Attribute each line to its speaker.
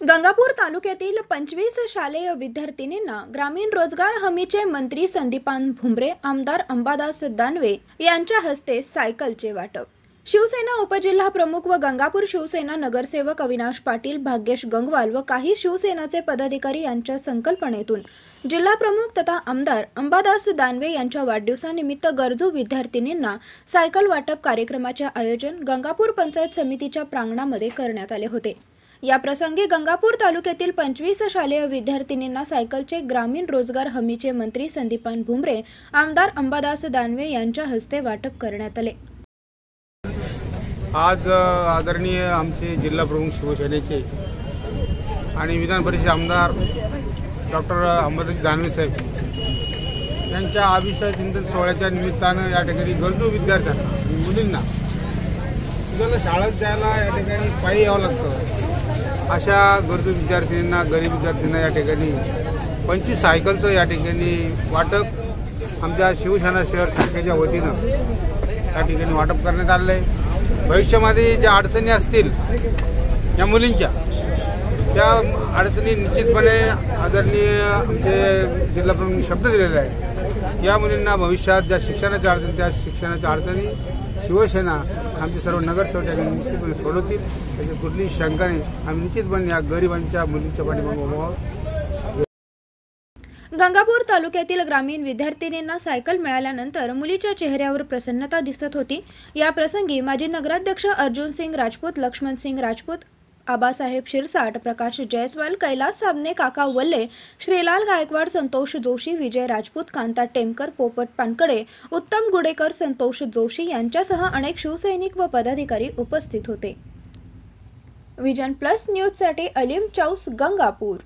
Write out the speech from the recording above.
Speaker 1: गंगापूर तालुक्यातील पंचवीस शालेय विद्यार्थिनींना ग्रामीण रोजगार हमीचे मंत्री संदीपान भुमरे आमदार अंबादास दानवे यांच्या हस्ते सायकलचे वाटप. शिवसेना उपजिल्हा प्रमुख व गंगापूर शिवसेना नगरसेवक अविनाश पाटील भाग्येश गंगवाल व काही शिवसेनाचे पदाधिकारी यांच्या संकल्पनेतून जिल्हा प्रमुख तथा आमदार अंबादास दानवे यांच्या वाढदिवसानिमित्त गरजू विद्यार्थिनींना सायकल वाटप कार्यक्रमाचे आयोजन गंगापूर पंचायत समितीच्या प्रांगणामध्ये करण्यात आले होते. याप्रसंगी गंगापूर तालुक्यातील पंचवीस शालेय विद्यार्थिनींना सायकलचे ग्रामीण रोजगार हमीचे मंत्री संदीपान भुमरे आमदार अंबादास दानवे यांच्या हस्ते वाटप करण्यात आले.
Speaker 2: आज आदरणीय आमचे जिल्हा प्रमुख शिवसेनेचे आणि विधान परिषद आमदार डॉक्टर अंबादास दानवे साहेब यांच्या अभिषेक चिंतन सोहळ्याच्या निमित्तानं या ठिकाणी गरजू विद्यार्थ्यांना मुलींना तुझ्याला शाळेत जायला या ठिकाणी पायी यावं लागतं. अशा गरजू विद्यार्थ्यांना गरीब विद्यार्थ्यांना या ठिकाणी पंचवीस सायकलचं या ठिकाणी वाटप आमच्या शिवसेना शहर शाखेच्या वतीनं या ठिकाणी वाटप करण्यात आलेलं आहे भविष्यामध्ये ज्या अडचणी असतील या मुलींच्या त्या अडचणी निश्चितपणे आदरणीय आमचे जिल्हा प्रमुख शब्द दिलेले आहे या मुलींना भविष्यात ज्या शिक्षणाच्या अडचणी त्या शिक्षणाच्या अडचणी शिवसेना आमचे सर्व नगरसेवक आम्ही निश्चितपणे सोडवतील. त्याची कुठलीही शंका नाही. आम्ही निश्चितपणे या गरिबांच्या मुलींच्या पाठीमागे आहोत.
Speaker 1: गंगापूर तालुक्यातील ग्रामीण विद्यार्थिनींना सायकल मिळाल्यानंतर मुलीच्या चेहऱ्यावर प्रसन्नता दिसत होती. या प्रसंगी माजी नगराध्यक्ष अर्जुन सिंग राजपूत लक्ष्मण सिंग राजपूत आबासाहेब शिरसाट प्रकाश जयस्वाल कैलास साबणे काका वल्ले श्रीलाल गायकवाड संतोष जोशी विजय राजपूत कांता टेमकर पोपट पानकडे उत्तम गुडेकर संतोष जोशी यांच्यासह अनेक शिवसैनिक व पदाधिकारी उपस्थित होते. विजन प्लस न्यूजसाठी अलीम चौस गंगापूर.